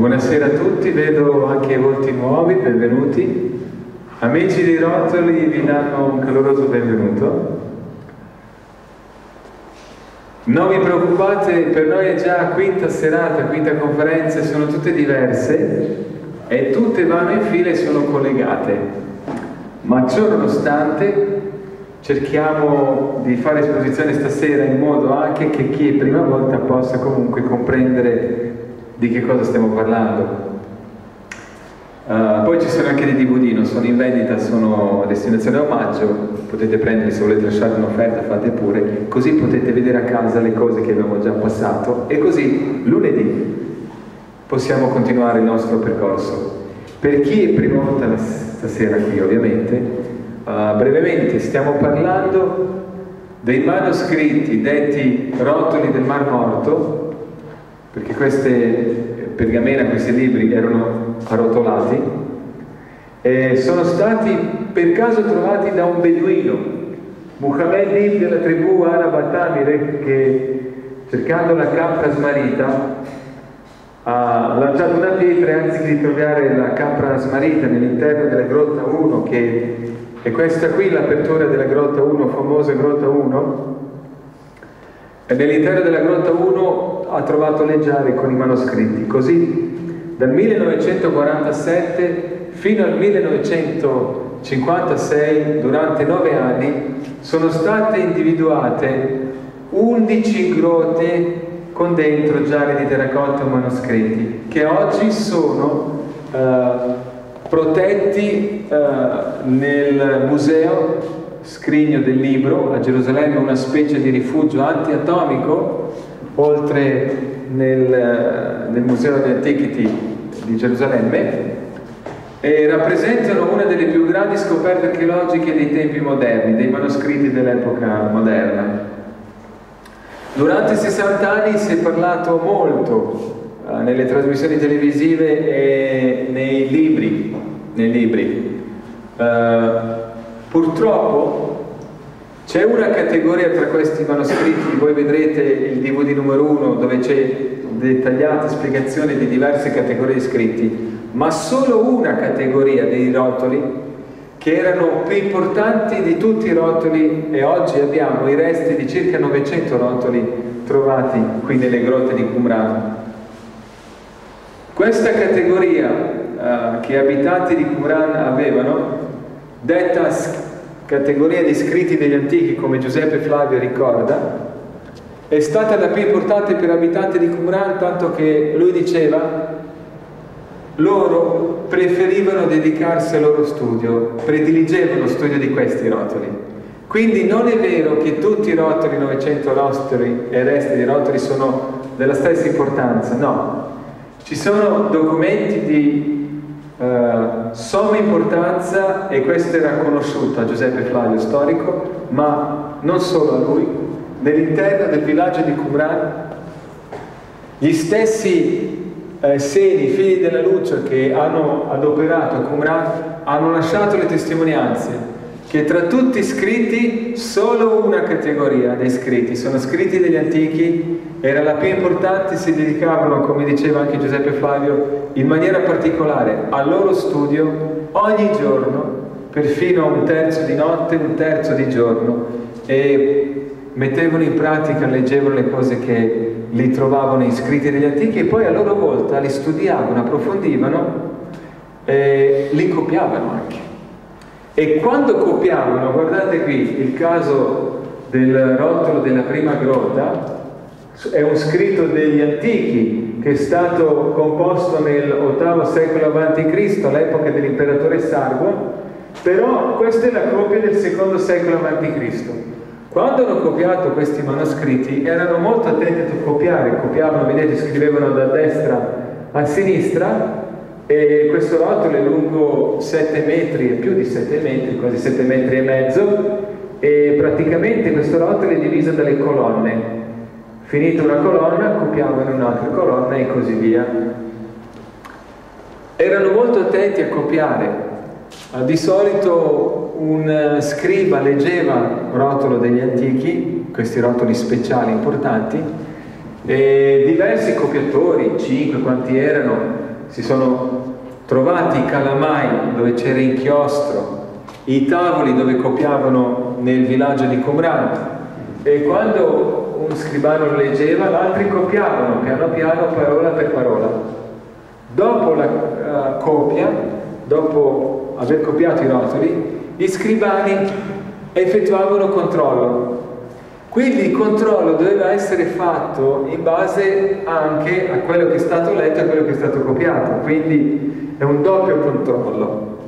buonasera a tutti, vedo anche volti nuovi, benvenuti. Amici di Rotoli vi danno un caloroso benvenuto. Non vi preoccupate, per noi è già quinta serata, quinta conferenza, sono tutte diverse e tutte vanno in fila e sono collegate. Ma ciò nonostante cerchiamo di fare esposizione stasera in modo anche che chi è prima volta possa comunque comprendere di che cosa stiamo parlando. Uh, poi ci sono anche dei DVD, non sono in vendita, sono a destinazione omaggio, potete prenderli se volete lasciare un'offerta, fate pure, così potete vedere a casa le cose che abbiamo già passato e così lunedì possiamo continuare il nostro percorso. Per chi è prima volta stasera qui ovviamente, uh, brevemente stiamo parlando dei manoscritti detti rotoli del Mar Morto perché queste pergamena, questi libri erano arrotolati e sono stati per caso trovati da un beduino, Muhammad Ibn della tribù araba Tamire, che cercando la capra smarita ha lanciato una pietra e anziché di trovare la capra smarita nell'interno della grotta 1, che è questa qui l'apertura della grotta 1, famosa grotta 1, e nell'interno della grotta 1 ha trovato le giare con i manoscritti. Così dal 1947 fino al 1956, durante nove anni, sono state individuate 11 grotte con dentro giare di terracotta o manoscritti, che oggi sono eh, protetti eh, nel museo scrigno del libro, a Gerusalemme una specie di rifugio antiatomico, oltre nel, nel Museo di Antiquity di Gerusalemme, e rappresentano una delle più grandi scoperte archeologiche dei tempi moderni, dei manoscritti dell'epoca moderna. Durante i 60 anni si è parlato molto eh, nelle trasmissioni televisive e nei libri. Nei libri. Uh, Purtroppo c'è una categoria tra questi manoscritti, voi vedrete il DVD numero uno dove c'è dettagliata spiegazione di diverse categorie scritti, ma solo una categoria dei rotoli che erano più importanti di tutti i rotoli e oggi abbiamo i resti di circa 900 rotoli trovati qui nelle grotte di Qumran. Questa categoria uh, che abitanti di Qumran avevano Detta categoria di scritti degli antichi, come Giuseppe Flavio ricorda, è stata la più importante per abitanti di Qumran, tanto che lui diceva loro preferivano dedicarsi al loro studio, prediligevano lo studio di questi rotoli. Quindi non è vero che tutti i rotoli, 900 rostri e resti di rotoli sono della stessa importanza, no. Ci sono documenti di Uh, somma importanza, e questo era conosciuto a Giuseppe Flavio, storico, ma non solo a lui, nell'interno del villaggio di Qumran, gli stessi eh, seni, figli della luce che hanno adoperato Qumran, hanno lasciato le testimonianze che tra tutti i scritti solo una categoria dei scritti, sono scritti degli antichi, era la più importante, si dedicavano, come diceva anche Giuseppe Flavio, in maniera particolare al loro studio ogni giorno, perfino un terzo di notte, un terzo di giorno, e mettevano in pratica, leggevano le cose che li trovavano in scritti degli antichi e poi a loro volta li studiavano, approfondivano e li copiavano anche. E quando copiavano, guardate qui, il caso del rotolo della prima grotta, è un scritto degli antichi che è stato composto nel VIII secolo a.C., all'epoca dell'imperatore Sargon, però questa è la copia del secondo secolo a.C. Quando hanno copiato questi manoscritti erano molto attenti a copiare, copiavano, vedete, scrivevano da destra a sinistra e questo rotolo è lungo 7 metri e più di 7 metri, quasi 7 metri e mezzo e praticamente questo rotolo è diviso dalle colonne. Finita una colonna, copiavano un'altra colonna e così via. Erano molto attenti a copiare. Di solito un scriba leggeva rotolo degli antichi, questi rotoli speciali importanti, e diversi copiatori, cinque quanti erano, si sono trovati i calamai dove c'era inchiostro, i tavoli dove copiavano nel villaggio di Qumran e quando un scribano leggeva, l'altro copiavano piano piano, parola per parola. Dopo la uh, copia, dopo aver copiato i rotoli, gli scribani effettuavano controllo. Quindi il controllo doveva essere fatto in base anche a quello che è stato letto e a quello che è stato copiato, quindi è un doppio controllo.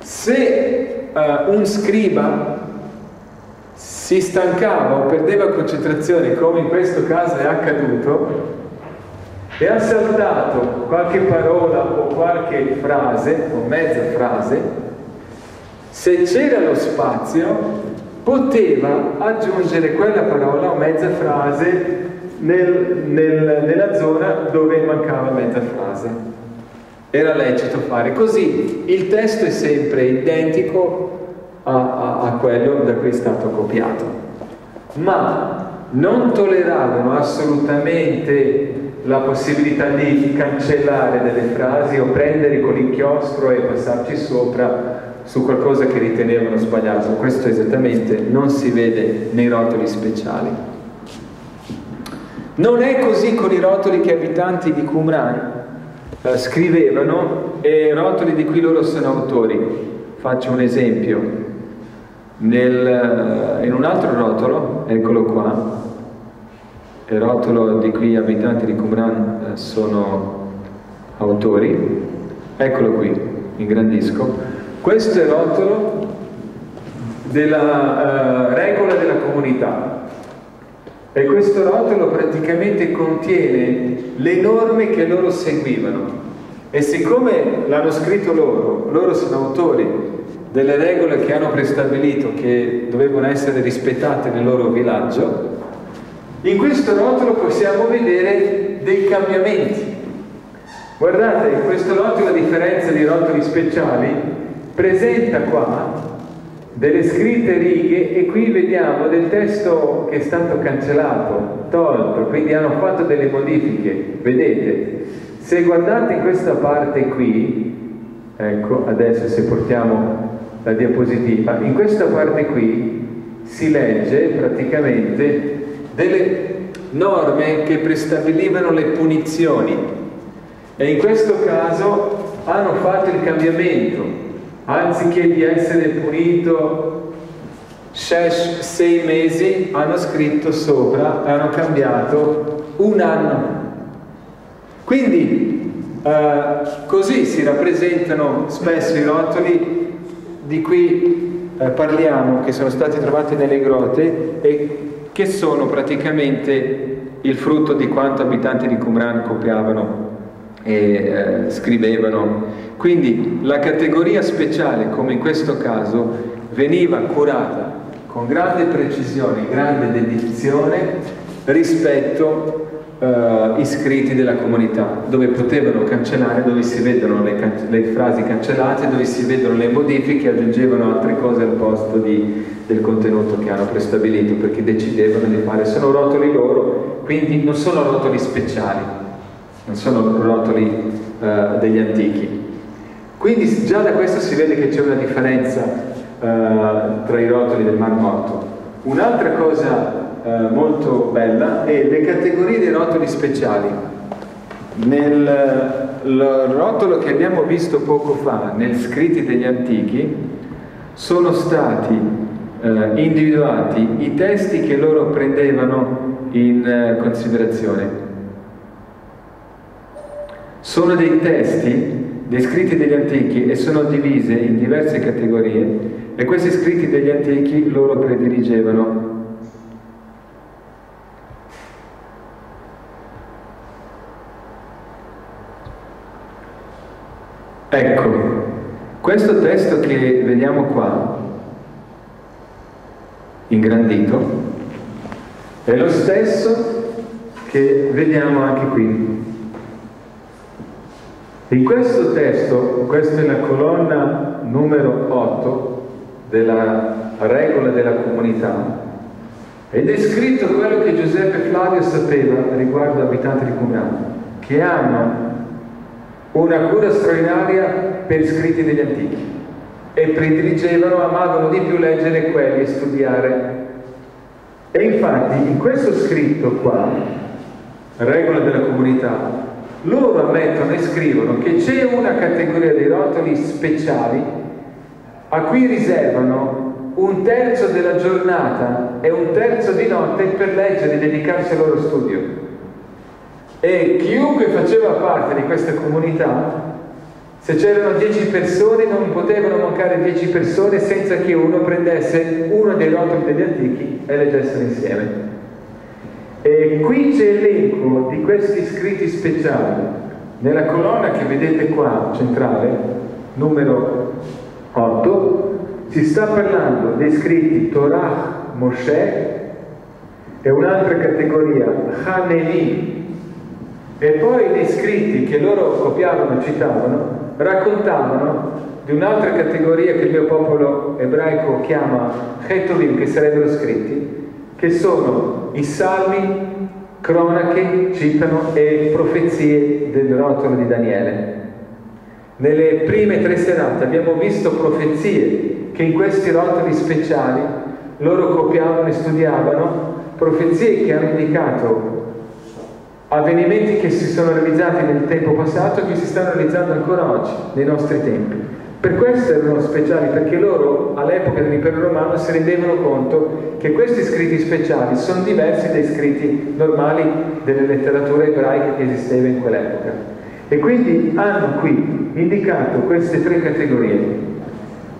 Se uh, un scriba si stancava o perdeva concentrazione, come in questo caso è accaduto, e ha saltato qualche parola o qualche frase o mezza frase, se c'era lo spazio poteva aggiungere quella parola o mezza frase nel, nel, nella zona dove mancava mezza frase. Era lecito fare così. Il testo è sempre identico a, a, a quello da cui è stato copiato. Ma non tolleravano assolutamente la possibilità di cancellare delle frasi o prendere con l'inchiostro e passarci sopra su qualcosa che ritenevano sbagliato. Questo esattamente non si vede nei rotoli speciali. Non è così con i rotoli che abitanti di Qumran eh, scrivevano e rotoli di cui loro sono autori. Faccio un esempio. Nel, eh, in un altro rotolo, eccolo qua, il rotolo di cui gli abitanti di Qumran eh, sono autori, eccolo qui, ingrandisco, questo è il rotolo della uh, regola della comunità e questo rotolo praticamente contiene le norme che loro seguivano e siccome l'hanno scritto loro, loro sono autori delle regole che hanno prestabilito che dovevano essere rispettate nel loro villaggio, in questo rotolo possiamo vedere dei cambiamenti. Guardate, in questo rotolo, a differenza di rotoli speciali, presenta qua delle scritte righe e qui vediamo del testo che è stato cancellato, tolto, quindi hanno fatto delle modifiche. Vedete, se guardate questa parte qui, ecco, adesso se portiamo la diapositiva, in questa parte qui si legge praticamente delle norme che prestabilivano le punizioni e in questo caso hanno fatto il cambiamento anziché di essere punito sei mesi, hanno scritto sopra, hanno cambiato un anno. Quindi eh, così si rappresentano spesso i rotoli di cui eh, parliamo, che sono stati trovati nelle grotte e che sono praticamente il frutto di quanto abitanti di Qumran copiavano e eh, scrivevano. Quindi la categoria speciale, come in questo caso, veniva curata con grande precisione, grande dedizione rispetto ai uh, scritti della comunità, dove potevano cancellare, dove si vedono le, can le, frasi cancellate, dove si vedono le modifiche, aggiungevano altre cose al posto di, del contenuto che hanno prestabilito, perché decidevano di fare, sono rotoli loro, quindi non sono rotoli speciali, non sono rotoli uh, degli antichi. Quindi già da questo si vede che c'è una differenza uh, tra i rotoli del Mar Morto. Un'altra cosa uh, molto bella è le categorie dei rotoli speciali. Nel rotolo che abbiamo visto poco fa, nel scritti degli antichi, sono stati uh, individuati i testi che loro prendevano in considerazione sono dei testi, dei scritti degli antichi e sono divise in diverse categorie e questi scritti degli antichi loro prediligevano Ecco, questo testo che vediamo qua, ingrandito, è lo stesso che vediamo anche qui. In questo testo, questa è la colonna numero 8 della regola della comunità, è scritto quello che Giuseppe Flavio sapeva riguardo abitanti di Cumano, che hanno una cura straordinaria per i scritti degli antichi e prediligevano, amavano di più leggere quelli e studiare. E infatti in questo scritto qua, regola della comunità, loro ammettono e scrivono che c'è una categoria di rotoli speciali a cui riservano un terzo della giornata e un terzo di notte per leggere e dedicarsi al loro studio. E chiunque faceva parte di questa comunità, se c'erano dieci persone non potevano mancare dieci persone senza che uno prendesse uno dei rotoli degli antichi e leggessero insieme. E qui c'è l'elenco di questi scritti speciali. Nella colonna che vedete qua, centrale, numero 8, si sta parlando dei scritti Torah Moshe e un'altra categoria, Haneli, e poi dei scritti che loro copiavano e citavano, raccontavano di un'altra categoria che il mio popolo ebraico chiama Chetovim, che sarebbero scritti, che sono i salmi, cronache, citano e profezie del rotolo di Daniele. Nelle prime tre serate abbiamo visto profezie che in questi rotoli speciali loro copiavano e studiavano, profezie che hanno indicato avvenimenti che si sono realizzati nel tempo passato e che si stanno realizzando ancora oggi, nei nostri tempi. Per questo erano speciali, perché loro all'epoca dell'impero romano si rendevano conto che questi scritti speciali sono diversi dai scritti normali delle letterature ebraiche che esisteva in quell'epoca. E quindi hanno qui indicato queste tre categorie.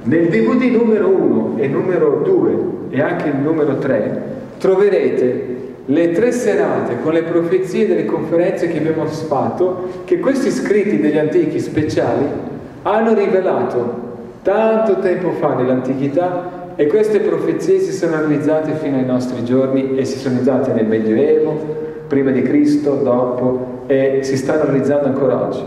Nel DVD numero 1 e numero 2 e anche il numero 3 troverete le tre serate con le profezie delle conferenze che abbiamo fatto, che questi scritti degli antichi speciali hanno rivelato tanto tempo fa nell'antichità e queste profezie si sono realizzate fino ai nostri giorni e si sono realizzate nel Medioevo, prima di Cristo, dopo e si stanno realizzando ancora oggi.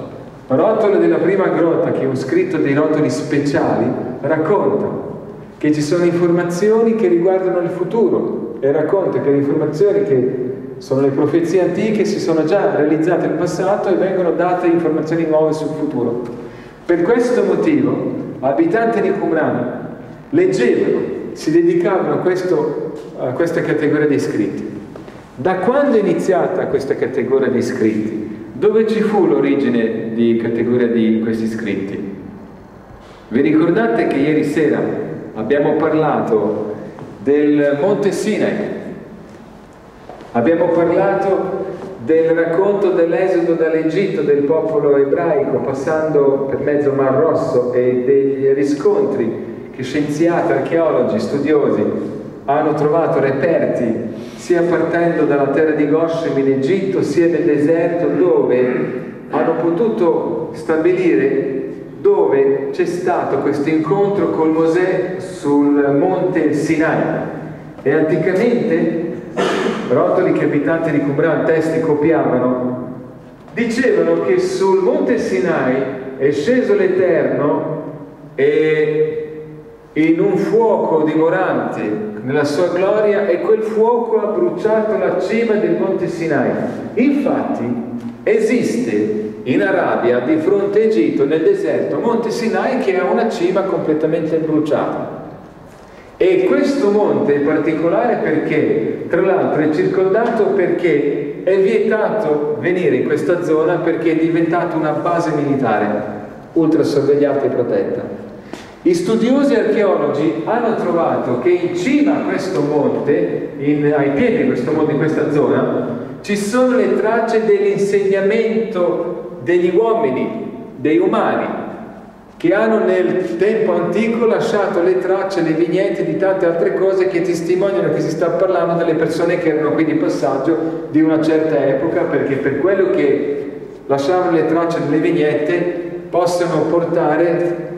Rotolo della prima grotta, che è un scritto dei rotoli speciali, racconta che ci sono informazioni che riguardano il futuro e racconta che le informazioni che sono le profezie antiche si sono già realizzate nel passato e vengono date informazioni nuove sul futuro. Per questo motivo, abitanti di Qumran leggevano, si dedicavano a, questo, a questa categoria di scritti. Da quando è iniziata questa categoria di scritti? Dove ci fu l'origine di categoria di questi scritti? Vi ricordate che ieri sera abbiamo parlato del Monte Sinai? Abbiamo parlato del racconto dell'esodo dall'Egitto del popolo ebraico passando per mezzo Mar Rosso e degli riscontri che scienziati, archeologi, studiosi hanno trovato reperti sia partendo dalla terra di Goshen in Egitto sia nel deserto dove hanno potuto stabilire dove c'è stato questo incontro con Mosè sul monte Sinai. E anticamente rotoli che abitanti di Qumran testi copiavano, dicevano che sul monte Sinai è sceso l'Eterno e in un fuoco dimorante nella sua gloria e quel fuoco ha bruciato la cima del monte Sinai. Infatti esiste in Arabia, di fronte a Egitto, nel deserto, Monte Sinai che ha una cima completamente bruciata. E questo monte è particolare perché, tra l'altro, è circondato perché è vietato venire in questa zona perché è diventata una base militare, ultra sorvegliata e protetta. I studiosi archeologi hanno trovato che in cima a questo monte, in, ai piedi di questo monte, in questa zona, ci sono le tracce dell'insegnamento degli uomini, dei umani, che hanno nel tempo antico lasciato le tracce, le vignette di tante altre cose che testimoniano che si sta parlando delle persone che erano qui di passaggio di una certa epoca, perché per quello che lasciavano le tracce delle vignette possono portare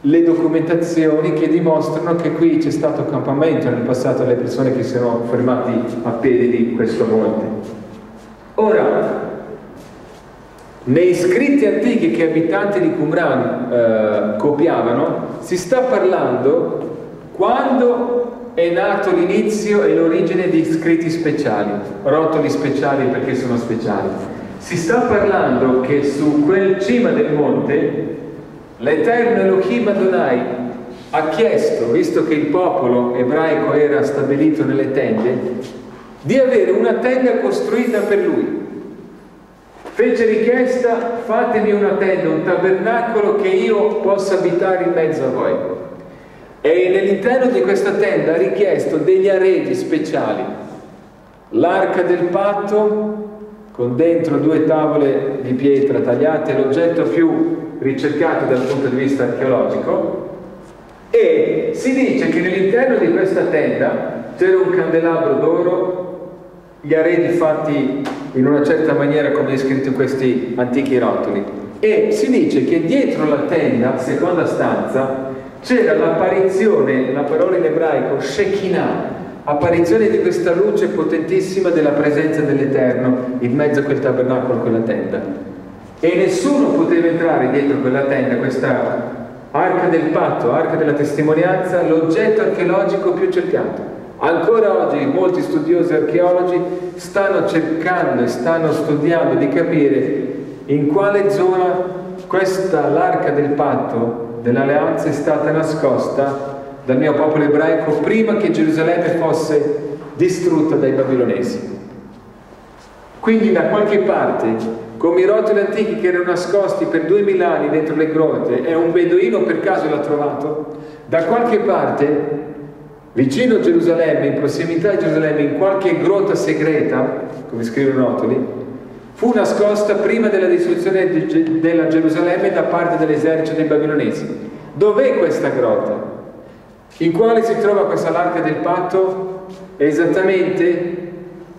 le documentazioni che dimostrano che qui c'è stato accampamento nel passato delle persone che si sono fermati a piedi di questo monte. Ora, nei scritti antichi che abitanti di Qumran eh, copiavano, si sta parlando quando è nato l'inizio e l'origine di scritti speciali, rotoli speciali perché sono speciali. Si sta parlando che su quel cima del monte l'Eterno Elohim Adonai ha chiesto, visto che il popolo ebraico era stabilito nelle tende, di avere una tenda costruita per lui. Fece richiesta, fatemi una tenda, un tabernacolo che io possa abitare in mezzo a voi. E nell'interno di questa tenda ha richiesto degli arredi speciali. L'arca del patto, con dentro due tavole di pietra tagliate, l'oggetto più ricercato dal punto di vista archeologico, e si dice che nell'interno di questa tenda c'era un candelabro d'oro, gli arredi fatti in una certa maniera come descritto in questi antichi rotoli, e si dice che dietro la tenda, seconda stanza, c'era l'apparizione, la parola in ebraico, Shekinah, apparizione di questa luce potentissima della presenza dell'Eterno in mezzo a quel tabernacolo, quella tenda. E nessuno poteva entrare dietro quella tenda, questa arca del patto, arca della testimonianza, l'oggetto archeologico più cercato. Ancora oggi molti studiosi archeologi stanno cercando e stanno studiando di capire in quale zona questa l'arca del patto, dell'alleanza, è stata nascosta dal mio popolo ebraico prima che Gerusalemme fosse distrutta dai babilonesi. Quindi da qualche parte, come i rotoli antichi che erano nascosti per duemila anni dentro le grotte e un beduino per caso l'ha trovato, da qualche parte, vicino a Gerusalemme, in prossimità di Gerusalemme, in qualche grotta segreta, come scrivono rotoli, fu nascosta prima della distruzione della Gerusalemme da parte dell'esercito dei babilonesi. Dov'è questa grotta? in quale si trova questa l'arca del patto esattamente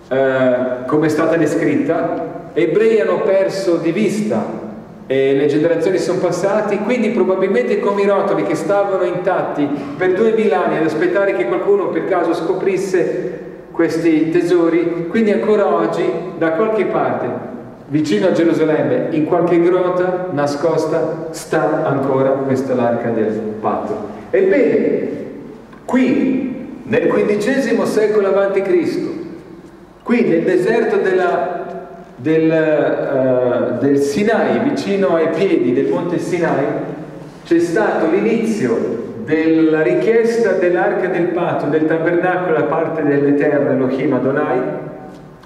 eh, come è stata descritta. Ebrei hanno perso di vista e le generazioni sono passate, quindi probabilmente come i rotoli che stavano intatti per duemila anni ad aspettare che qualcuno per caso scoprisse questi tesori, quindi ancora oggi da qualche parte vicino a Gerusalemme, in qualche grotta nascosta, sta ancora questa l'arca del patto. Ebbene, Qui, nel XV secolo a.C., qui nel deserto della, del, uh, del Sinai, vicino ai piedi del monte Sinai, c'è stato l'inizio della richiesta dell'arca del patto, del tabernacolo da parte dell'Eterno Elohim Adonai,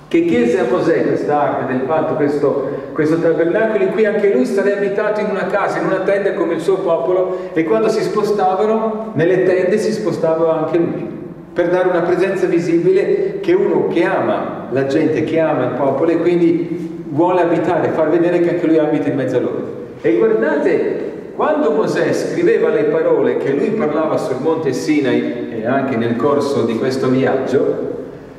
che chiese a Mosè questa arca del patto, questo, questo tabernacolo in cui anche lui sarebbe abitato in una casa, in una tenda come il suo popolo e quando si spostavano nelle tende si spostava anche lui per dare una presenza visibile che uno che ama la gente, che ama il popolo e quindi vuole abitare, far vedere che anche lui abita in mezzo a loro. E guardate, quando Mosè scriveva le parole che lui parlava sul monte Sinai e anche nel corso di questo viaggio,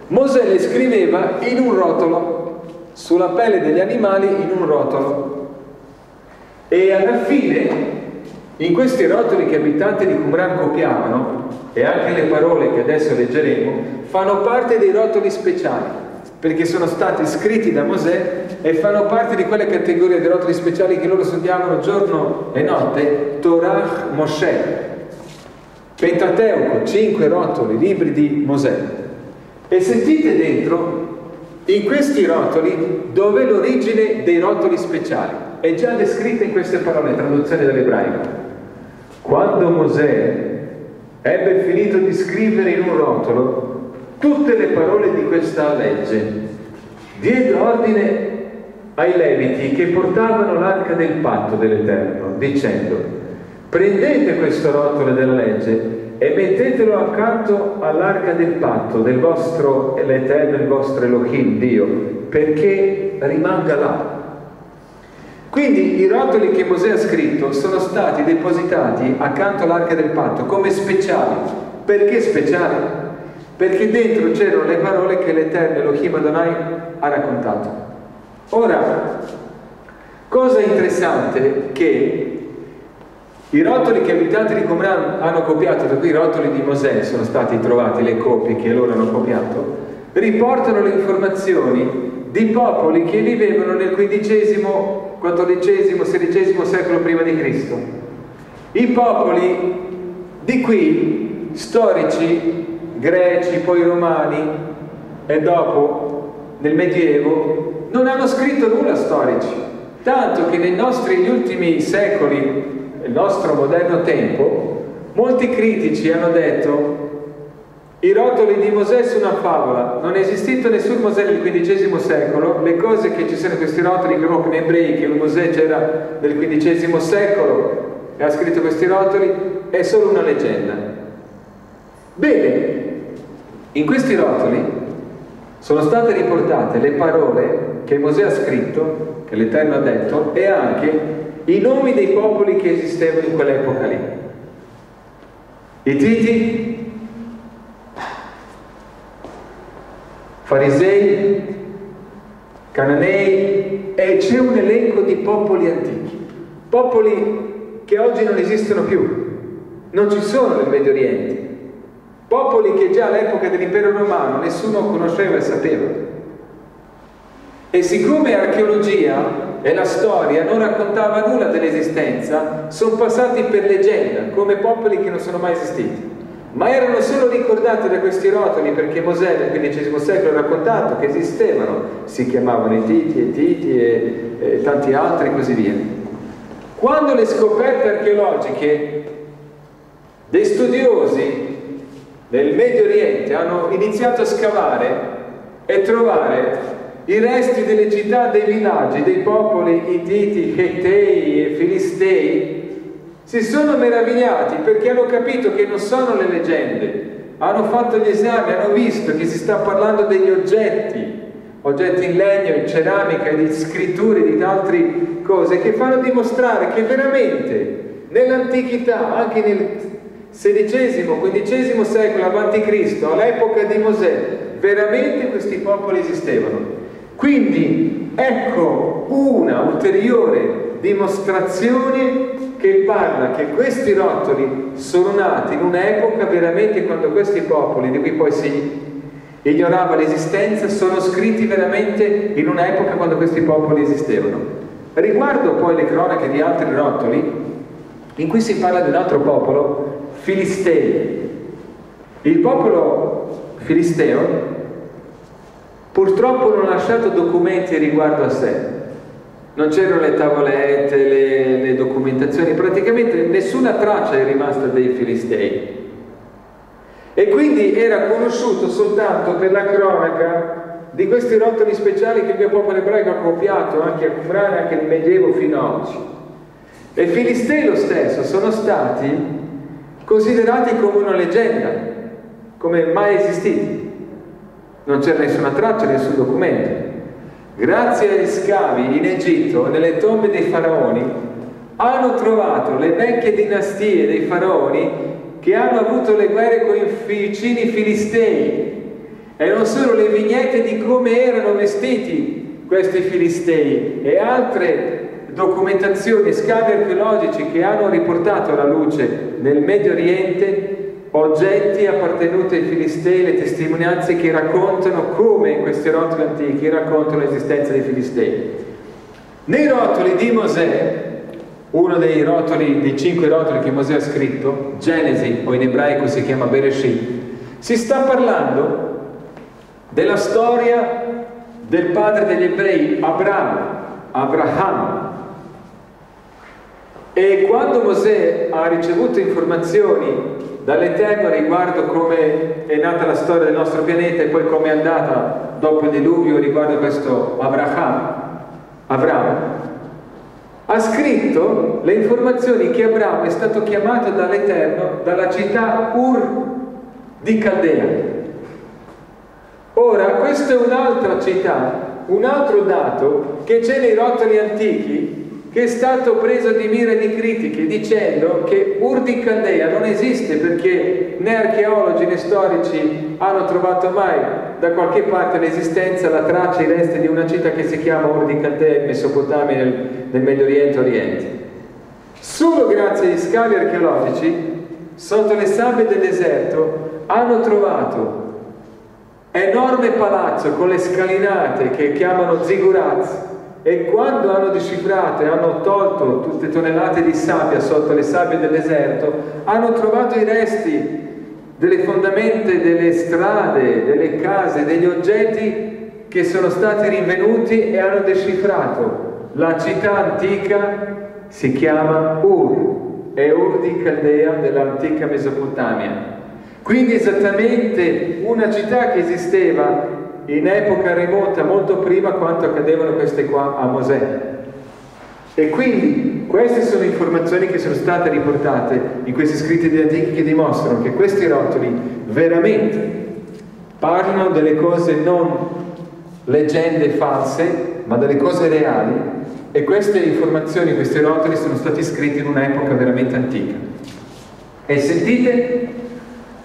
Mosè le scriveva in un rotolo, sulla pelle degli animali in un rotolo. E alla fine, in questi rotoli che abitanti di Qumran copiavano, e anche le parole che adesso leggeremo, fanno parte dei rotoli speciali, perché sono stati scritti da Mosè e fanno parte di quelle categorie di rotoli speciali che loro studiavano giorno e notte, Torah Mosè. Pentateuco, cinque rotoli, libri di Mosè. E sentite dentro, in questi rotoli, dov'è l'origine dei rotoli speciali. È già descritta in queste parole, traduzione dall'ebraico. Quando Mosè ebbe finito di scrivere in un rotolo tutte le parole di questa legge, diede ordine ai leviti che portavano l'arca del patto dell'Eterno, dicendo, prendete questo rotolo della legge e mettetelo accanto all'arca del patto del vostro l'Eterno, il vostro Elohim, Dio, perché rimanga là. Quindi i rotoli che Mosè ha scritto sono stati depositati accanto all'arca del patto come speciali. Perché speciali? Perché dentro c'erano le parole che l'Eterno Elohim Adonai ha raccontato. Ora, cosa interessante che i rotoli che gli abitanti di Qumran hanno copiato, da cui i rotoli di Mosè sono stati trovati, le copie che loro hanno copiato, riportano le informazioni di popoli che vivevano nel XV, XIV, XVI secolo prima di Cristo. I popoli di qui, storici, greci, poi romani e dopo nel Medioevo, non hanno scritto nulla storici, tanto che nei nostri ultimi secoli, nel nostro moderno tempo, molti critici hanno detto i rotoli di Mosè sono una favola, non è esistito nessun Mosè nel XV secolo, le cose che ci sono questi rotoli che in ebrei, che Mosè c'era nel XV secolo e ha scritto questi rotoli, è solo una leggenda. Bene, in questi rotoli sono state riportate le parole che Mosè ha scritto, che l'Eterno ha detto, e anche i nomi dei popoli che esistevano in quell'epoca lì. I Titi, farisei, cananei e c'è un elenco di popoli antichi, popoli che oggi non esistono più, non ci sono nel Medio Oriente, popoli che già all'epoca dell'impero romano nessuno conosceva e sapeva. E siccome archeologia e la storia non raccontava nulla dell'esistenza, sono passati per leggenda, come popoli che non sono mai esistiti ma erano solo ricordati da questi rotoli perché Mosè nel XV secolo ha raccontato che esistevano, si chiamavano i Titi e Titi e, e tanti altri e così via. Quando le scoperte archeologiche dei studiosi del Medio Oriente hanno iniziato a scavare e trovare i resti delle città, dei villaggi, dei popoli Ititi, Chetei e Filistei, si sono meravigliati perché hanno capito che non sono le leggende, hanno fatto gli esami, hanno visto che si sta parlando degli oggetti, oggetti in legno, in ceramica, di scritture, di altre cose che fanno dimostrare che veramente nell'antichità, anche nel XVI-XV secolo a.C., all'epoca di Mosè, veramente questi popoli esistevano. Quindi ecco una ulteriore dimostrazione che parla che questi rotoli sono nati in un'epoca veramente quando questi popoli, di cui poi si ignorava l'esistenza, sono scritti veramente in un'epoca quando questi popoli esistevano. Riguardo poi le cronache di altri rotoli, in cui si parla di un altro popolo, Filistei. Il popolo filisteo purtroppo non ha lasciato documenti riguardo a sé, non c'erano le tavolette, le, le, documentazioni, praticamente nessuna traccia è rimasta dei Filistei. E quindi era conosciuto soltanto per la cronaca di questi rotoli speciali che il mio popolo ebraico ha copiato anche a Qumran, anche nel Medioevo fino ad oggi. E i Filistei lo stesso sono stati considerati come una leggenda, come mai esistiti. Non c'era nessuna traccia, nessun documento. Grazie agli scavi in Egitto, nelle tombe dei faraoni, hanno trovato le vecchie dinastie dei faraoni che hanno avuto le guerre con i vicini filistei. E non solo le vignette di come erano vestiti questi filistei e altre documentazioni, scavi archeologici che hanno riportato alla luce nel Medio Oriente oggetti appartenuti ai Filistei, le testimonianze che raccontano come in questi rotoli antichi raccontano l'esistenza dei Filistei. Nei rotoli di Mosè, uno dei rotoli, dei cinque rotoli che Mosè ha scritto, Genesi, o in ebraico si chiama Bereshit, si sta parlando della storia del padre degli ebrei, Abramo, Abraham. E quando Mosè ha ricevuto informazioni dall'Eterno riguardo come è nata la storia del nostro pianeta e poi come è andata dopo il diluvio riguardo questo Abraham, Abramo, ha scritto le informazioni che Abramo è stato chiamato dall'Eterno dalla città Ur di Caldea. Ora, questa è un'altra città, un altro dato che c'è nei rotoli antichi che è stato preso di mira di critiche dicendo che Ur di Caldea non esiste perché né archeologi né storici hanno trovato mai da qualche parte l'esistenza, la traccia, i resti di una città che si chiama Ur di Caldea in Mesopotamia nel, nel Medio Oriente Oriente. Solo grazie agli scavi archeologici sotto le sabbie del deserto hanno trovato enorme palazzo con le scalinate che chiamano ziguraz e quando hanno decifrato e hanno tolto tutte tonnellate di sabbia sotto le sabbie del deserto, hanno trovato i resti delle fondamenta delle strade, delle case, degli oggetti che sono stati rinvenuti e hanno decifrato. La città antica si chiama Ur, è Ur di Caldea dell'antica Mesopotamia. Quindi esattamente una città che esisteva in epoca remota, molto prima quanto accadevano queste qua a Mosè. E quindi queste sono informazioni che sono state riportate in questi scritti di antichi che dimostrano che questi rotoli veramente parlano delle cose non leggende false, ma delle cose reali e queste informazioni, questi rotoli sono stati scritti in un'epoca veramente antica. E sentite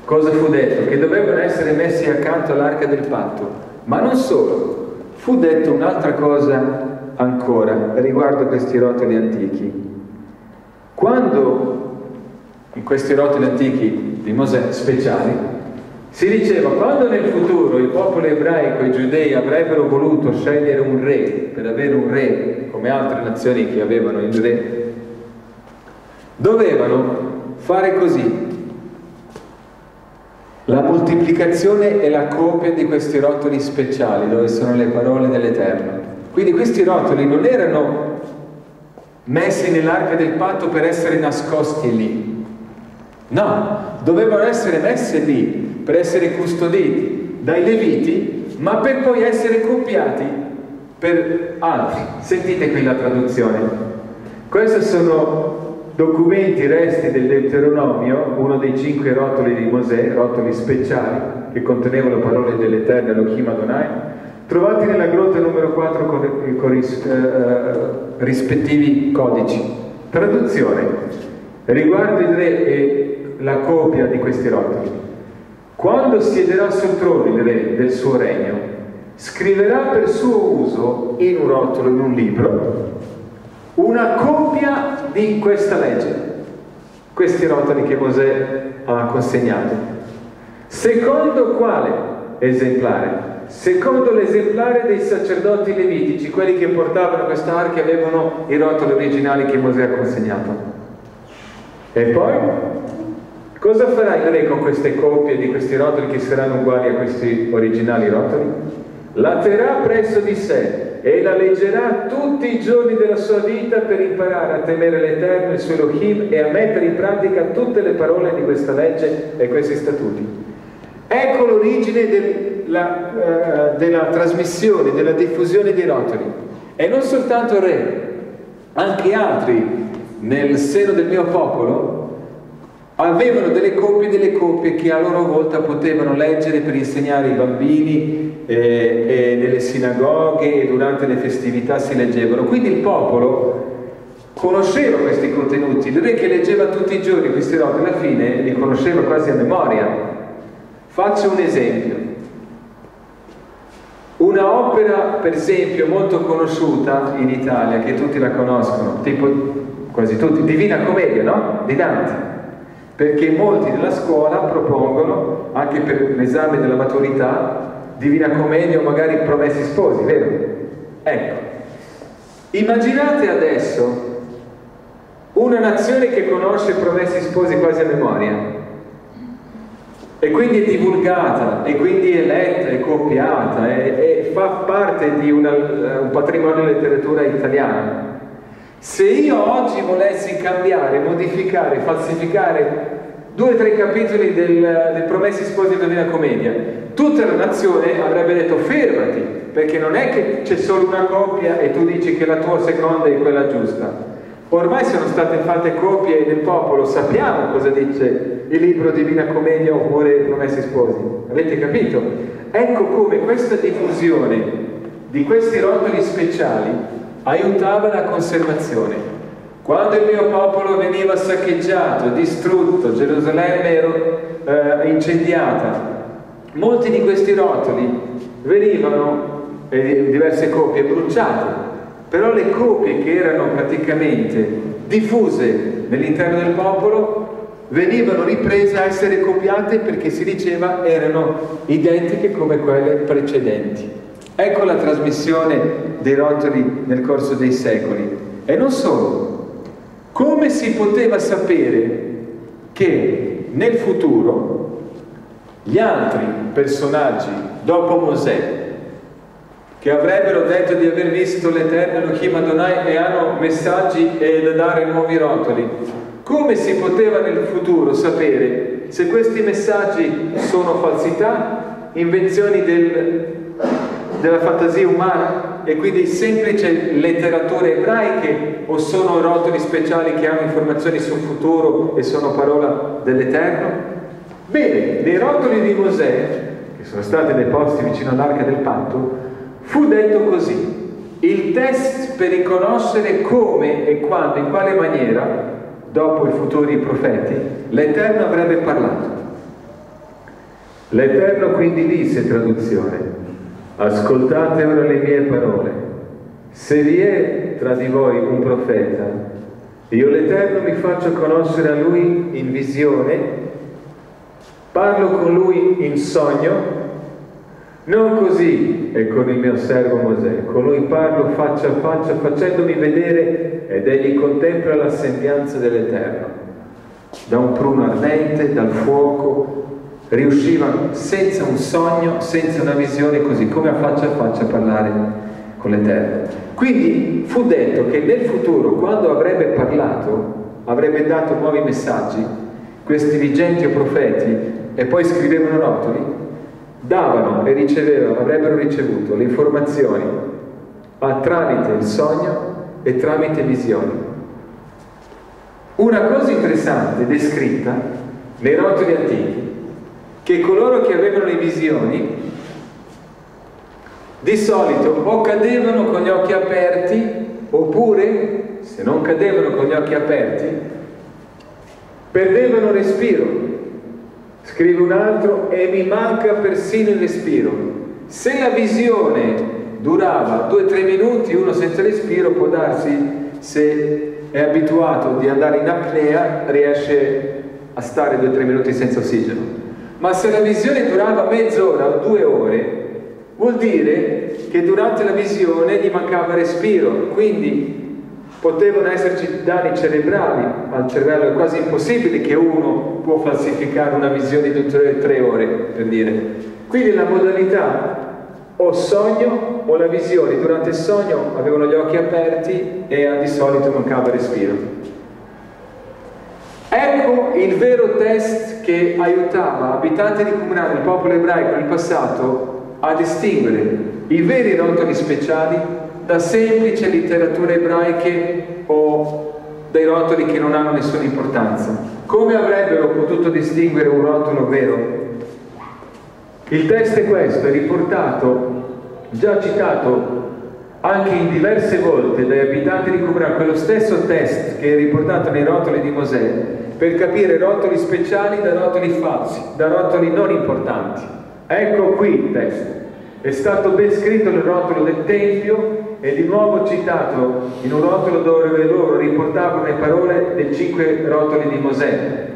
cosa fu detto? Che dovevano essere messi accanto all'arca del patto, ma non solo, fu detto un'altra cosa ancora riguardo questi rotoli antichi. Quando in questi rotoli antichi di Mosè speciali si diceva quando nel futuro il popolo ebraico e i giudei avrebbero voluto scegliere un re per avere un re come altre nazioni che avevano il re, dovevano fare così. La moltiplicazione e la copia di questi rotoli speciali dove sono le parole dell'Eterno. Quindi questi rotoli non erano messi nell'arca del patto per essere nascosti lì. No, dovevano essere messi lì per essere custoditi dai leviti, ma per poi essere copiati per altri. Sentite qui la traduzione. Questi sono documenti, resti del Deuteronomio, uno dei cinque rotoli di Mosè, rotoli speciali, che contenevano parole dell'Eterno Elohim Adonai, trovati nella grotta numero 4 con, con ris, eh, rispettivi codici. Traduzione. Riguardo il re e la copia di questi rotoli. Quando siederà sul trono il re del suo regno, scriverà per suo uso in un rotolo, in un libro, una copia di questa legge, questi rotoli che Mosè ha consegnato. Secondo quale esemplare? Secondo l'esemplare dei sacerdoti levitici, quelli che portavano questa arca avevano i rotoli originali che Mosè ha consegnato. E poi cosa farà il re con queste coppie di questi rotoli che saranno uguali a questi originali rotoli? La terrà presso di sé e la leggerà tutti i giorni della sua vita per imparare a temere l'Eterno, il suo Elohim e a mettere in pratica tutte le parole di questa legge e questi statuti. Ecco l'origine della, uh, della trasmissione, della diffusione dei rotoli. E non soltanto il re, anche altri nel seno del mio popolo avevano delle coppie delle coppie che a loro volta potevano leggere per insegnare ai bambini eh, e nelle sinagoghe e durante le festività si leggevano. Quindi il popolo conosceva questi contenuti, il re che leggeva tutti i giorni questi roti alla fine li conosceva quasi a memoria. Faccio un esempio. Una opera, per esempio, molto conosciuta in Italia, che tutti la conoscono, tipo quasi tutti, Divina Commedia, no? Di Dante. Perché molti della scuola propongono, anche per l'esame della maturità, Divina Commedia o magari Promessi Sposi, vero? Ecco, immaginate adesso una nazione che conosce Promessi Sposi quasi a memoria. E quindi è divulgata e quindi è letta, è copiata e, fa parte di una, un patrimonio letteratura italiana se io oggi volessi cambiare, modificare, falsificare due o tre capitoli del, del Promessi Sposi della Divina Commedia, tutta la nazione avrebbe detto fermati, perché non è che c'è solo una copia e tu dici che la tua seconda è quella giusta. Ormai sono state fatte copie del popolo, sappiamo cosa dice il libro Divina Commedia oppure Promessi Sposi. Avete capito? Ecco come questa diffusione di questi rotoli speciali aiutava la conservazione. Quando il mio popolo veniva saccheggiato, distrutto, Gerusalemme era eh, incendiata, molti di questi rotoli venivano, eh, diverse copie, bruciate, però le copie che erano praticamente diffuse nell'interno del popolo venivano riprese a essere copiate perché si diceva erano identiche come quelle precedenti. Ecco la trasmissione dei rotoli nel corso dei secoli. E non solo, come si poteva sapere che nel futuro gli altri personaggi dopo Mosè che avrebbero detto di aver visto l'Eterno Elohim Adonai e hanno messaggi da dare nuovi rotoli. Come si poteva nel futuro sapere se questi messaggi sono falsità, invenzioni del, della fantasia umana e quindi semplici letterature ebraiche o sono rotoli speciali che hanno informazioni sul futuro e sono parola dell'Eterno? Bene, nei rotoli di Mosè, che sono stati deposti vicino all'arca del patto, Fu detto così, il test per riconoscere come e quando, in quale maniera, dopo i futuri profeti, l'Eterno avrebbe parlato. L'Eterno quindi disse, traduzione, ascoltate ora le mie parole. Se vi è tra di voi un profeta, io l'Eterno mi faccio conoscere a lui in visione, parlo con lui in sogno non così è con il mio servo Mosè, con lui parlo faccia a faccia facendomi vedere ed egli contempla la sembianza dell'Eterno. Da un pruno ardente, dal fuoco, riusciva senza un sogno, senza una visione così, come a faccia a faccia parlare con l'Eterno. Quindi fu detto che nel futuro, quando avrebbe parlato, avrebbe dato nuovi messaggi, questi vigenti o profeti, e poi scrivevano rotoli, davano e ricevevano, avrebbero ricevuto le informazioni a, tramite il sogno e tramite visioni. Una cosa interessante descritta nei rotoli antichi, che coloro che avevano le visioni di solito o cadevano con gli occhi aperti oppure, se non cadevano con gli occhi aperti, perdevano respiro Scrive un altro, e mi manca persino il respiro. Se la visione durava due o tre minuti, uno senza respiro può darsi, se è abituato di andare in apnea, riesce a stare due o tre minuti senza ossigeno. Ma se la visione durava mezz'ora o due ore, vuol dire che durante la visione gli mancava respiro, quindi potevano esserci danni cerebrali al cervello, è quasi impossibile che uno può falsificare una visione di tutte tre ore, per dire. Quindi la modalità o sogno o la visione, durante il sogno avevano gli occhi aperti e di solito mancava respiro. Ecco il vero test che aiutava abitanti di Qumran, il popolo ebraico nel passato, a distinguere i veri rotoli speciali da semplici letterature ebraiche o dai rotoli che non hanno nessuna importanza. Come avrebbero potuto distinguere un rotolo vero? Il testo è questo, è riportato, già citato anche in diverse volte dai abitanti di Qumran, quello stesso test che è riportato nei rotoli di Mosè, per capire rotoli speciali da rotoli falsi, da rotoli non importanti. Ecco qui il testo. È stato ben scritto nel rotolo del Tempio e di nuovo citato in un rotolo dove loro riportavano le parole dei cinque rotoli di Mosè,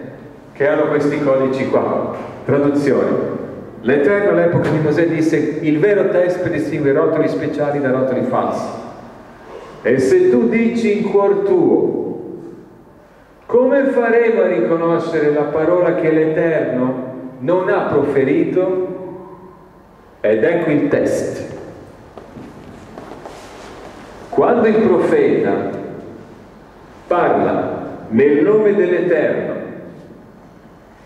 che hanno questi codici qua. Traduzione. L'Eterno all'epoca di Mosè disse il vero test per distinguere rotoli speciali da rotoli falsi. E se tu dici in cuor tuo, come faremo a riconoscere la parola che l'Eterno non ha proferito? Ed ecco il test. Quando il profeta parla nel nome dell'Eterno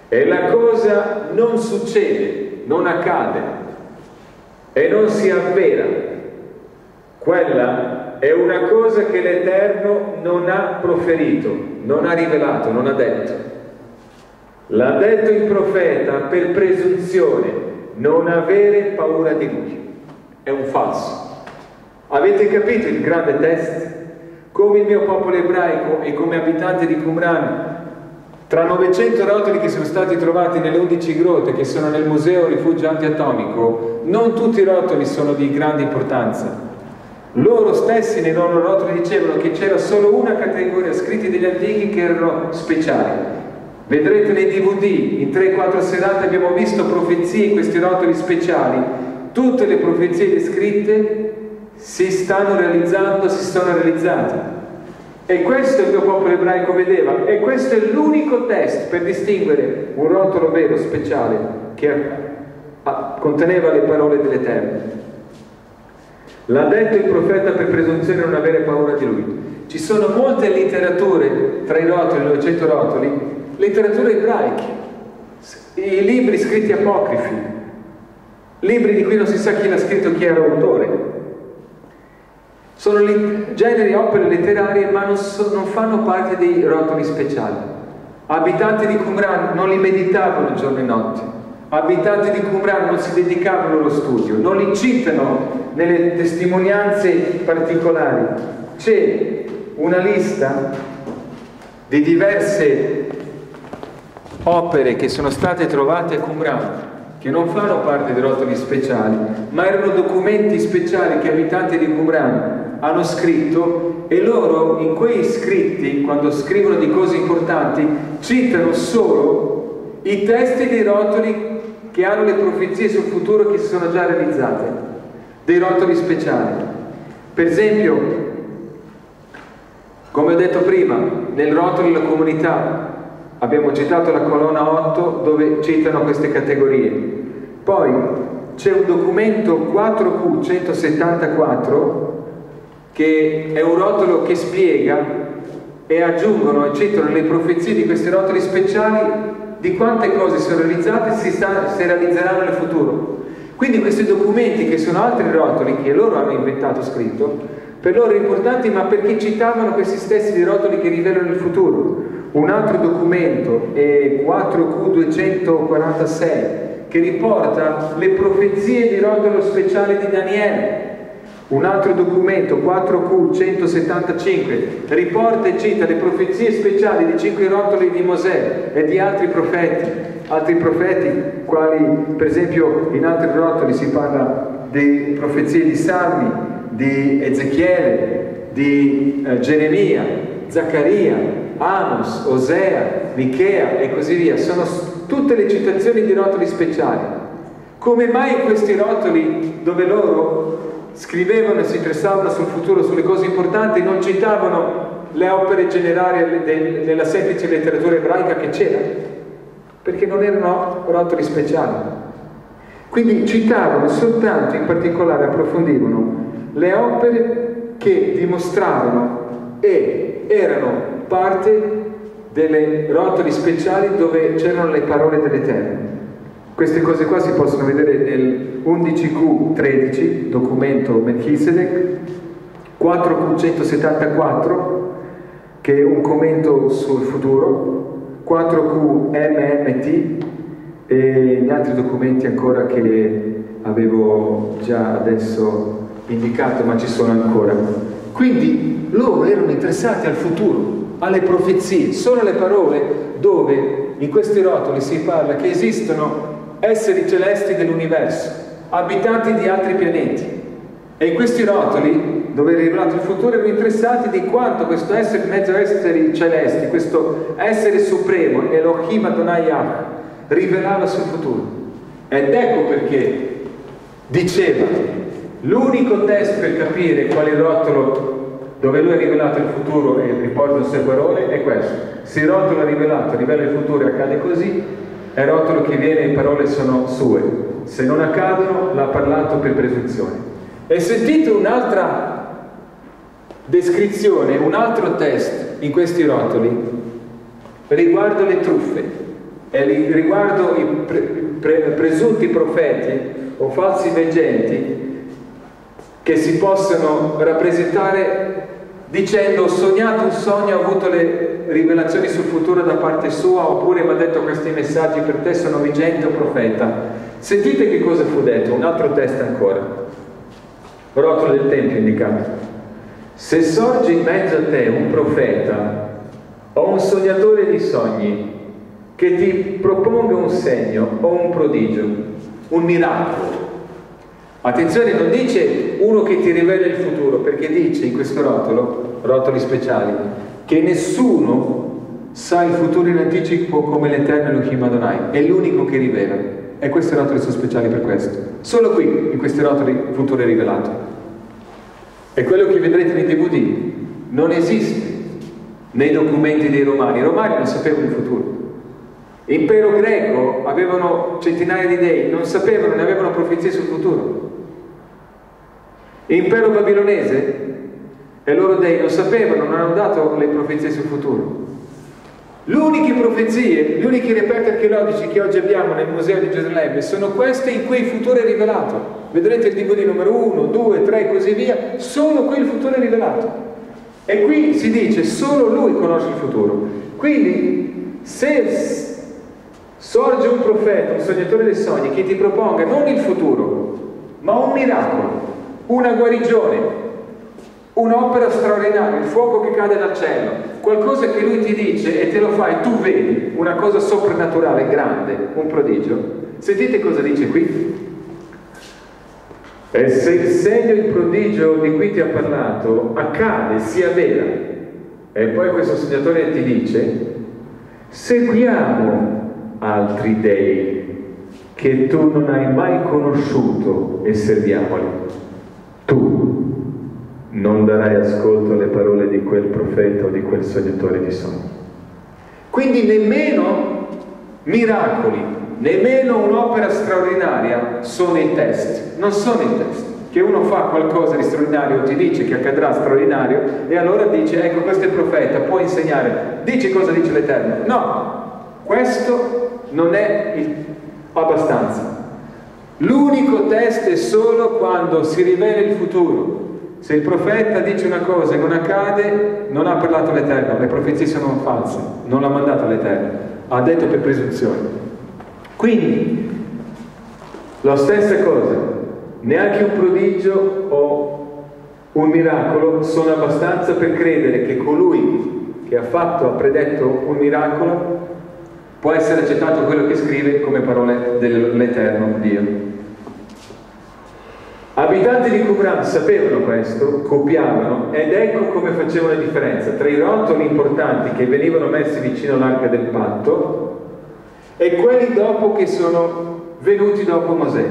e la cosa non succede, non accade e non si avvera, quella è una cosa che l'Eterno non ha proferito, non ha rivelato, non ha detto. L'ha detto il profeta per presunzione, non avere paura di lui. È un falso. Avete capito il grande test? Come il mio popolo ebraico e come abitante di Qumran, tra 900 rotoli che sono stati trovati nelle 11 grotte che sono nel Museo Rifugio Antiatomico, non tutti i rotoli sono di grande importanza. Loro stessi nei loro rotoli dicevano che c'era solo una categoria scritti degli antichi che erano speciali. Vedrete nei DVD, in 3-4 serate abbiamo visto profezie in questi rotoli speciali. Tutte le profezie descritte si stanno realizzando, si sono realizzate. E questo il mio popolo ebraico vedeva, e questo è l'unico test per distinguere un rotolo vero, speciale, che conteneva le parole dell'Eterno. L'ha detto il profeta per presunzione non avere paura di lui. Ci sono molte letterature tra i rotoli, i 900 rotoli, letterature ebraiche, i libri scritti apocrifi, libri di cui non si sa chi l'ha scritto, chi era l'autore. Sono generi, opere letterarie, ma non, so, non fanno parte dei rotoli speciali. Abitanti di Qumran non li meditavano giorno e notte. Abitanti di Qumran non si dedicavano allo studio, non li citano nelle testimonianze particolari. C'è una lista di diverse opere che sono state trovate a Qumran che non fanno parte dei rotoli speciali, ma erano documenti speciali che abitanti di Qumran hanno scritto e loro in quei scritti, quando scrivono di cose importanti, citano solo i testi dei rotoli che hanno le profezie sul futuro che si sono già realizzate, dei rotoli speciali. Per esempio, come ho detto prima, nel rotolo della comunità abbiamo citato la colonna 8 dove citano queste categorie. Poi c'è un documento 4Q 174 che è un rotolo che spiega e aggiungono e citano le profezie di questi rotoli speciali di quante cose sono realizzate si, sta, si realizzeranno nel futuro. Quindi questi documenti che sono altri rotoli che loro hanno inventato, scritto, per loro importanti ma perché citavano questi stessi rotoli che rivelano il futuro. Un altro documento è 4Q246 che riporta le profezie di rotolo speciale di Daniele un altro documento, 4Q 175, riporta e cita le profezie speciali di cinque rotoli di Mosè e di altri profeti, altri profeti, quali per esempio in altri rotoli si parla di profezie di Salmi, di Ezechiele, di eh, Geremia, Zaccaria, Amos, Osea, Michea e così via. Sono tutte le citazioni di rotoli speciali. Come mai questi rotoli dove loro scrivevano e si interessavano sul futuro, sulle cose importanti, non citavano le opere generali della semplice letteratura ebraica che c'era, perché non erano rotoli speciali. Quindi citavano soltanto, in particolare approfondivano, le opere che dimostravano e erano parte delle rotoli speciali dove c'erano le parole dell'Eterno. Queste cose qua si possono vedere nel 11Q13, documento Melchizedek, 4Q174, che è un commento sul futuro, 4QMMT e gli altri documenti ancora che avevo già adesso indicato, ma ci sono ancora. Quindi loro erano interessati al futuro, alle profezie, sono le parole dove in questi rotoli si parla che esistono esseri celesti dell'universo, abitanti di altri pianeti. E in questi rotoli, dove è rivelato il futuro, erano interessati di quanto questo essere, mezzo esseri celesti, questo essere supremo, Elohim Adonai Yah, rivelava sul futuro. Ed ecco perché diceva, l'unico test per capire quale rotolo dove lui ha rivelato il futuro e riporta le sue parole è questo. Se il rotolo è rivelato, rivela il futuro e accade così, è rotolo che viene e parole sono sue. Se non accadono, l'ha parlato per presunzione. E sentite un'altra descrizione, un altro test in questi rotoli riguardo le truffe e riguardo i pre, pre, presunti profeti o falsi veggenti che si possono rappresentare dicendo ho sognato un sogno, ho avuto le rivelazioni sul futuro da parte sua, oppure mi ha detto questi messaggi per te sono vigente o profeta. Sentite che cosa fu detto, un altro testo ancora. Rotolo del Tempio indicato. Se sorge in mezzo a te un profeta o un sognatore di sogni che ti proponga un segno o un prodigio, un miracolo, Attenzione, non dice uno che ti rivela il futuro, perché dice in questo rotolo, rotoli speciali, che nessuno sa il futuro in anticipo come l'Eterno Elohim Adonai, è l'unico che rivela. E questi rotoli sono speciali per questo. Solo qui, in questi rotoli, il futuro è rivelato. E quello che vedrete nei DVD non esiste nei documenti dei romani. I romani non sapevano il futuro. L'impero greco avevano centinaia di dei, non sapevano, ne avevano profezie sul futuro. Impero babilonese? E loro dei non sapevano, non hanno dato le profezie sul futuro. Le uniche profezie, gli unici reperti archeologici che oggi abbiamo nel Museo di Gerusalemme sono queste in cui il futuro è rivelato. Vedrete il DVD numero 1, 2, 3 e così via, solo qui il futuro è rivelato. E qui si dice solo lui conosce il futuro. Quindi se sorge un profeta, un sognatore dei sogni che ti proponga non il futuro, ma un miracolo, una guarigione, un'opera straordinaria, il fuoco che cade dal cielo, qualcosa che lui ti dice e te lo fai, tu vedi una cosa soprannaturale, grande, un prodigio. Sentite cosa dice qui. E se il segno, il prodigio di cui ti ha parlato accade, sia vera, e poi questo sognatore ti dice, seguiamo altri dei che tu non hai mai conosciuto e serviamoli. Tu non darai ascolto alle parole di quel profeta o di quel sognatore di sogni. Quindi nemmeno miracoli, nemmeno un'opera straordinaria sono in test, non sono in test. Che uno fa qualcosa di straordinario, ti dice che accadrà straordinario e allora dice, ecco questo è il profeta, può insegnare, dici cosa dice l'Eterno. No, questo non è il... abbastanza. L'unico test è solo quando si rivela il futuro, se il profeta dice una cosa e non accade, non ha parlato l'Eterno, le profezie sono false, non l'ha mandato l'Eterno, ha detto per presunzione. Quindi, la stessa cosa, neanche un prodigio o un miracolo sono abbastanza per credere che colui che ha fatto, ha predetto un miracolo, può essere accettato quello che scrive come parole dell'Eterno Dio. Abitanti di Qumran sapevano questo, copiavano ed ecco come facevano la differenza tra i rotoli importanti che venivano messi vicino all'arca del patto e quelli dopo che sono venuti dopo Mosè.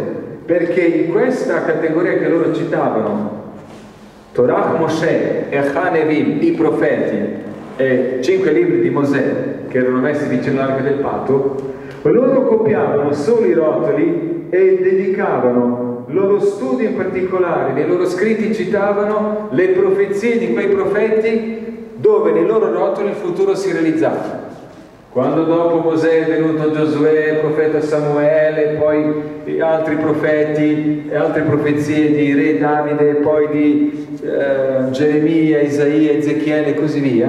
Perché in questa categoria che loro citavano, Torah Mosè e Hanevim, i profeti, e cinque libri di Mosè che erano messi vicino all'arca del patto, loro copiavano solo i rotoli e dedicavano loro studi in particolare, nei loro scritti citavano le profezie di quei profeti dove nei loro rotoli il futuro si realizzava. Quando dopo Mosè è venuto Giosuè, il profeta Samuele, poi altri profeti, altre profezie di Re Davide, poi di eh, Geremia, Isaia, Ezechiele e così via,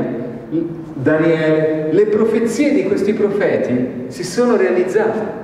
Daniele, le profezie di questi profeti si sono realizzate.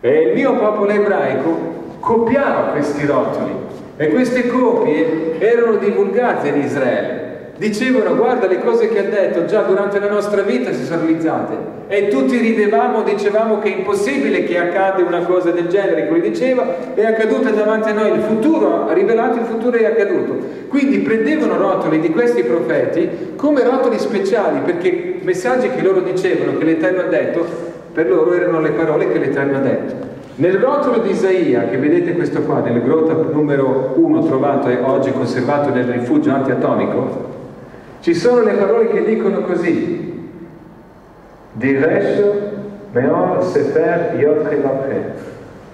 E il mio popolo ebraico copiava questi rotoli e queste copie erano divulgate in Israele. Dicevano guarda le cose che ha detto già durante la nostra vita si sono realizzate e tutti ridevamo, dicevamo che è impossibile che accada una cosa del genere, come diceva, è accaduta davanti a noi, il futuro, ha rivelato il futuro è accaduto. Quindi prendevano rotoli di questi profeti come rotoli speciali perché messaggi che loro dicevano, che l'Eterno ha detto, per loro erano le parole che l'Eterno ha detto. Nel rotolo di Isaia, che vedete questo qua, nel grotta numero 1 trovato e oggi conservato nel rifugio antiatomico, ci sono le parole che dicono così. Diresh Meor Sefer Yot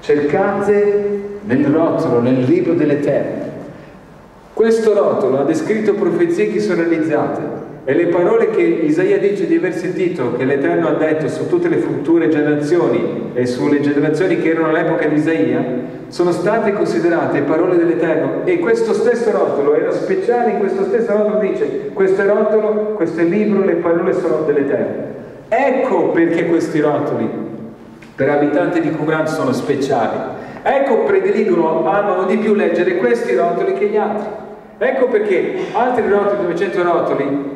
Cercate nel rotolo, nel libro dell'Eterno. Questo rotolo ha descritto profezie che sono realizzate, e le parole che Isaia dice di aver sentito, che l'Eterno ha detto su tutte le future generazioni e sulle generazioni che erano all'epoca di Isaia, sono state considerate parole dell'Eterno. E questo stesso rotolo era speciale, in questo stesso rotolo dice, questo è rotolo, questo è libro, le parole sono dell'Eterno. Ecco perché questi rotoli per abitanti di Qumran sono speciali. Ecco prediligono, amano di più leggere questi rotoli che gli altri. Ecco perché altri rotoli, 200 rotoli,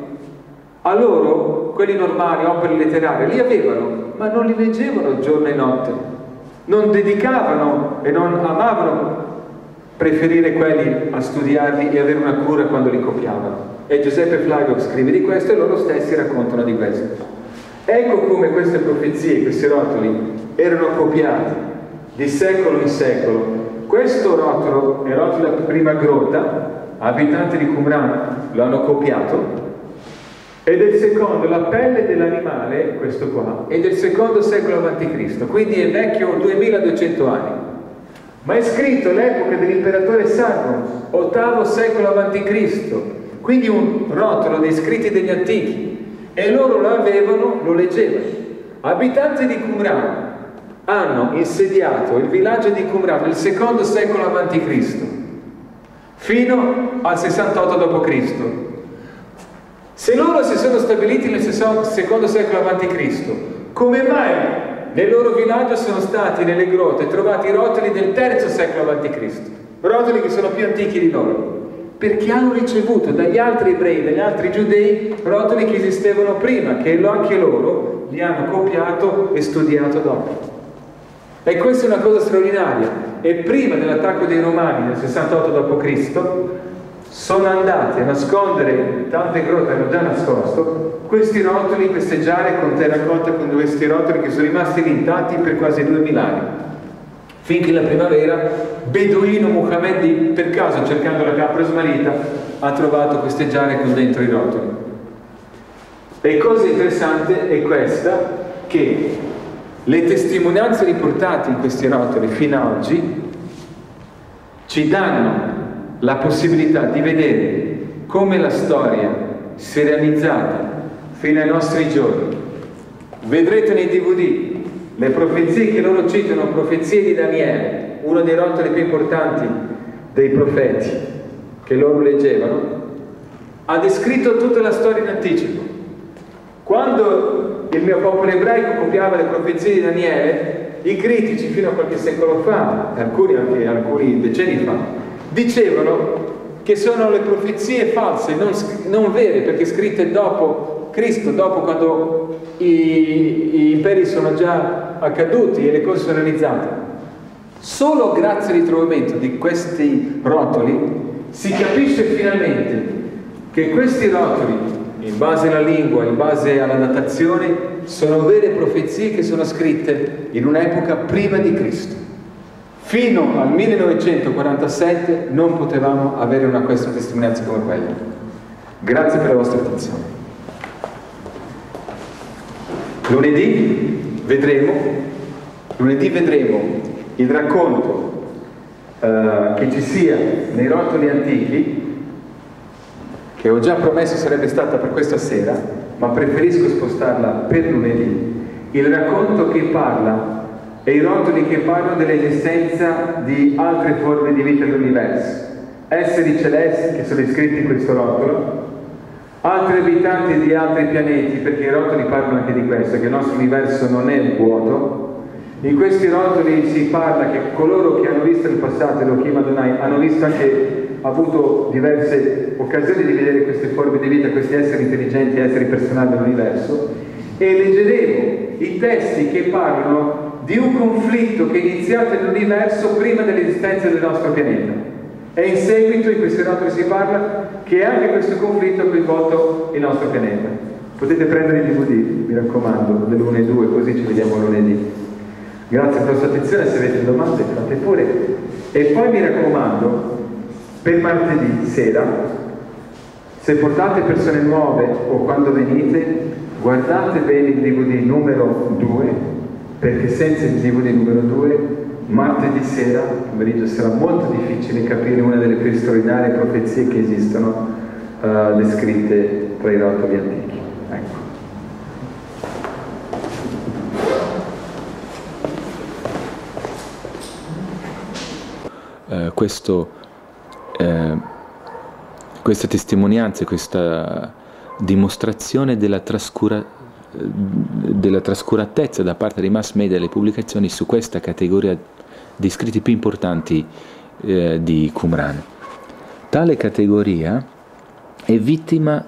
a loro, quelli normali, opere letterarie, li avevano, ma non li leggevano giorno e notte. Non dedicavano e non amavano preferire quelli a studiarli e avere una cura quando li copiavano. E Giuseppe Flago scrive di questo e loro stessi raccontano di questo. Ecco come queste profezie, questi rotoli, erano copiati di secolo in secolo. Questo rotolo, il rotolo della prima grotta, abitanti di Qumran lo hanno copiato e del secondo, la pelle dell'animale, questo qua, è del secondo secolo a.C., quindi è vecchio 2200 anni. ma è scritto all'epoca dell'imperatore Sargon, ottavo secolo a.C., quindi un rotolo dei scritti degli antichi, e loro lo avevano, lo leggevano. Abitanti di Qumran hanno insediato il villaggio di Qumran nel secondo secolo a.C., fino al 68 d.C. Se loro si sono stabiliti nel secondo secolo a.C., come mai nel loro villaggio sono stati nelle grotte trovati rotoli del terzo secolo a.C., rotoli che sono più antichi di loro? Perché hanno ricevuto dagli altri ebrei, dagli altri giudei, rotoli che esistevano prima, che anche loro li hanno copiato e studiato dopo. E questa è una cosa straordinaria. E prima dell'attacco dei Romani nel 68 d.C. sono andati a nascondere, tante grotte hanno già nascosto, questi rotoli, queste giare con terracotta, con questi rotoli che sono rimasti intatti per quasi 2000 anni. Finché la primavera, Beduino Muhammad, per caso cercando la capra smarrita, ha trovato queste giare con dentro i rotoli. E cosa interessante è questa, che le testimonianze riportate in questi rotoli fino ad oggi ci danno la possibilità di vedere come la storia si è realizzata fino ai nostri giorni. Vedrete nei DVD le profezie che loro citano, profezie di Daniele, uno dei rotoli più importanti dei profeti che loro leggevano, ha descritto tutta la storia in anticipo. Quando il mio popolo ebraico copiava le profezie di Daniele, i critici fino a qualche secolo fa, alcuni anche alcuni decenni fa, dicevano che sono le profezie false, non, non vere, perché scritte dopo Cristo, dopo quando i, i imperi sono già accaduti e le cose sono realizzate. Solo grazie al ritrovamento di questi rotoli si capisce finalmente che questi rotoli in base alla lingua, in base alla datazione, sono vere profezie che sono scritte in un'epoca prima di Cristo. Fino al 1947 non potevamo avere una questa testimonianza come quella. Grazie per la vostra attenzione. Lunedì vedremo, lunedì vedremo il racconto eh, che ci sia nei rotoli antichi che ho già promesso sarebbe stata per questa sera, ma preferisco spostarla per lunedì, il racconto che parla e i rotoli che parlano dell'esistenza di altre forme di vita dell'universo, esseri celesti che sono iscritti in questo rotolo, altri abitanti di altri pianeti, perché i rotoli parlano anche di questo, che il nostro universo non è vuoto, in questi rotoli si parla che coloro che hanno visto il passato, Elohim Adonai, hanno visto anche, avuto diverse occasioni di vedere queste forme di vita, questi esseri intelligenti, esseri personali dell'universo, e leggeremo i testi che parlano di un conflitto che è iniziato nell'universo prima dell'esistenza del nostro pianeta. E in seguito in questi rotoli si parla che anche questo conflitto ha coinvolto il nostro pianeta. Potete prendere il DVD, mi raccomando, dell'1 e 2, così ci vediamo lunedì. Grazie per la sua attenzione, se avete domande fate pure. E poi mi raccomando, per martedì sera, se portate persone nuove o quando venite, guardate bene il DVD numero 2, perché senza il DVD numero 2, martedì sera, pomeriggio, sarà molto difficile capire una delle più straordinarie profezie che esistono uh, descritte tra i rotoli antichi. Ecco. eh, questo, eh, questa testimonianza, questa dimostrazione della, trascura, della trascuratezza da parte dei mass media e delle pubblicazioni su questa categoria di scritti più importanti eh, di Qumran. Tale categoria è vittima